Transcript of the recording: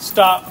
stop.